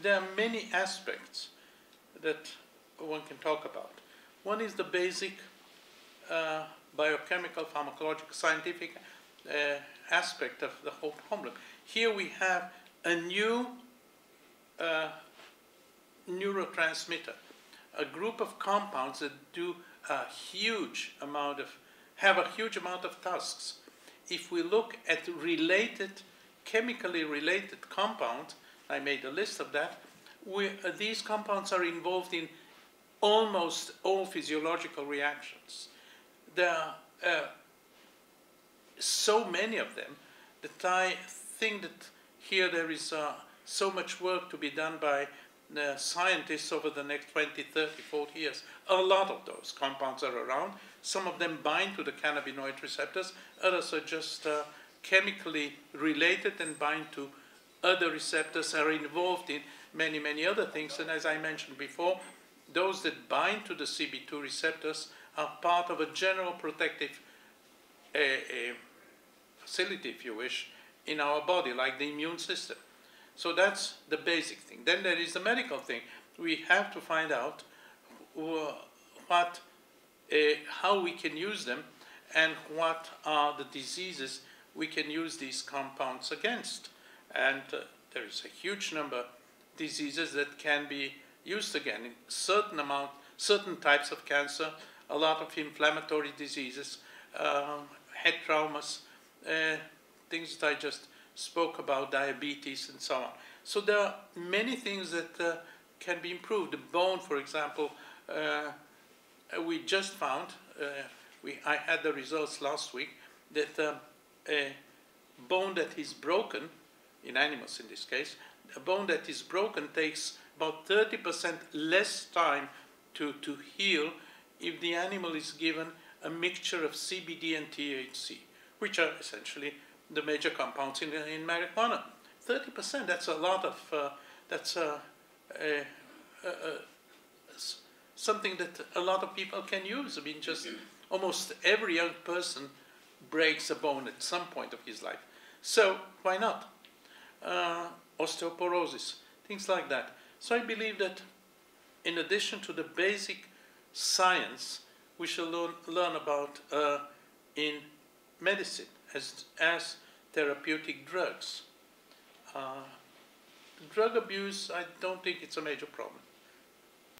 there are many aspects that one can talk about. One is the basic uh, biochemical, pharmacological, scientific uh, aspect of the whole problem. Here we have a new uh, neurotransmitter, a group of compounds that do a huge amount of, have a huge amount of tasks. If we look at related, chemically related compounds, I made a list of that, we, uh, these compounds are involved in almost all physiological reactions. There are uh, so many of them that I think that here there is uh, so much work to be done by uh, scientists over the next 20, 30, 40 years. A lot of those compounds are around. Some of them bind to the cannabinoid receptors. Others are just uh, chemically related and bind to other receptors, are involved in many, many other things. And as I mentioned before, those that bind to the CB2 receptors are part of a general protective uh, uh, facility, if you wish, in our body, like the immune system. So that's the basic thing. Then there is the medical thing. We have to find out what, uh, how we can use them and what are the diseases we can use these compounds against. And uh, there is a huge number of diseases that can be used again. In certain amount, certain types of cancer, a lot of inflammatory diseases, uh, head traumas, uh, things that I just spoke about, diabetes and so on. So there are many things that uh, can be improved. The bone, for example, uh, we just found, uh, we, I had the results last week, that um, a bone that is broken, in animals in this case, a bone that is broken takes about 30% less time to, to heal if the animal is given a mixture of CBD and THC, which are essentially the major compounds in, in marijuana. 30%, that's a lot of, uh, that's a, a, a, something that a lot of people can use. I mean, just almost every young person breaks a bone at some point of his life. So why not? Uh, osteoporosis, things like that. So I believe that in addition to the basic science, we shall learn, learn about uh, in medicine as, as therapeutic drugs. Uh, drug abuse, I don't think it's a major problem.